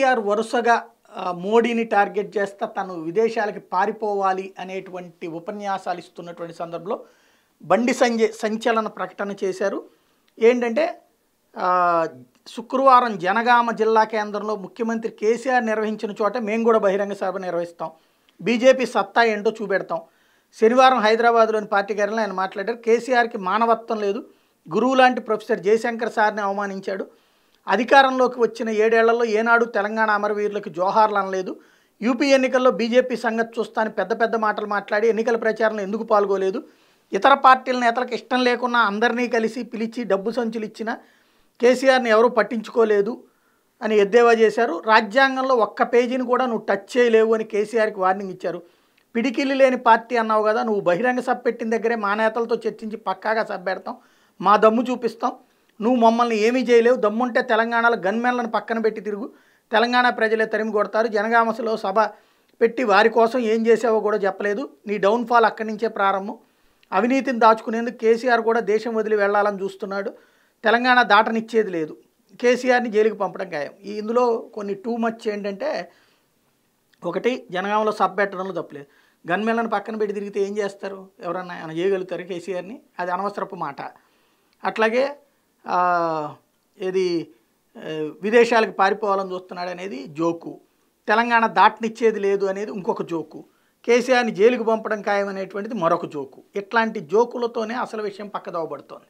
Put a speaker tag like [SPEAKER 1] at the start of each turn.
[SPEAKER 1] కేసీఆర్ వరుసగా మోడీని టార్గెట్ చేస్తా తను విదేశాలకి పారిపోవాలి అనేటువంటి ఉపన్యాసాలు ఇస్తున్నటువంటి సందర్భంలో బండి సంజయ్ సంచలన ప్రకటన చేశారు. ఏంటంటే శుక్రవారం జనగామ జిల్లా కేంద్రంలో ముఖ్యమంత్రి కేసీఆర్ నిర్వహించిన చోట మేము కూడా బహిరంగ సభ నిర్వహిస్తాం. బీజేపీ సత్తా ఏంటో చూపెడతాం. శనివారం హైదరాబాద్లోని పార్టీ కార్యాలయంలో ఆయన మాట్లాడారు. కేసీఆర్కి మానవత్వం లేదు. గురువు లాంటి ప్రొఫెసర్ జయశంకర్ సార్ని అవమానించాడు. అధికారంలోకి వచ్చిన ఏడేళ్ళలో ఏనాడు తెలంగాణ అమరవీరులకు జోహార్లు అనలేదు. యూపీ ఎన్నికల్లో బీజేపీ సంగతి చూస్తాను పెద్ద పెద్ద మాటలు మాట్లాడి ఎన్నికల ప్రచారంలో ఎందుకు పాల్గొలేదు? ఇతర పార్టీల నేతలకు ఇష్టం లేకున్నా అందరినీ కలిసి పిలిచి డబ్బు సంచులు ఇచ్చిన కేసీఆర్ని ఎవరూ పట్టించుకోలేదు అని ఎద్దేవా చేశారు. రాజ్యాంగంలో ఒక్క పేజీని కూడా నువ్వు టచ్ చేయలేవు అని కేసీఆర్కి వార్నింగ్ ఇచ్చారు. పిడికిల్లి లేని పార్టీ అన్నావు కదా నువ్వు బహిరంగ సభ పెట్టిన దగ్గరే మా నేతలతో చర్చించి పక్కాగా సభ పెడతాం. మా దమ్ము చూపిస్తాం. నువ్వు మమ్మల్ని ఏమీ చేయలేవు. దమ్ముంటే తెలంగాణలో గన్మెన్లను పక్కన పెట్టి తిరుగు. తెలంగాణ ప్రజలే తరిమి కొడతారు. జనగామసలో సభ పెట్టి వారి కోసం ఏం చేసావో కూడా చెప్పలేదు. నీ డౌన్ఫాల్ అక్కడి నుంచే ప్రారంభం. అవినీతిని దాచుకునేందుకు కేసీఆర్ కూడా దేశం వదిలి వెళ్ళాలని చూస్తున్నాడు. తెలంగాణ దాటనిచ్చేది లేదు. కేసీఆర్ని జైలుకి పంపడం ఖాయం. ఈ ఇందులో కొన్ని టూ మచ్ ఏంటంటే ఒకటి జనగామలో సభ పెట్టడంలో తప్పలేదు. గన్మెన్లను పక్కన పెట్టి తిరిగితే ఏం చేస్తారు? ఎవరన్నా ఆయన చేయగలుగుతారు కేసీఆర్ని? అది అనవసరపు మాట. అట్లాగే ఏది విదేశాలకు పారిపోవాలని చూస్తున్నాడు అనేది జోకు. తెలంగాణ దాటనిచ్చేది లేదు అనేది ఇంకొక జోకు. కేసీఆర్ని జైలుకు పంపడం ఖాయం అనేటువంటిది మరొక జోకు. ఇట్లాంటి జోకులతోనే అసలు విషయం పక్కదోవబడుతోంది.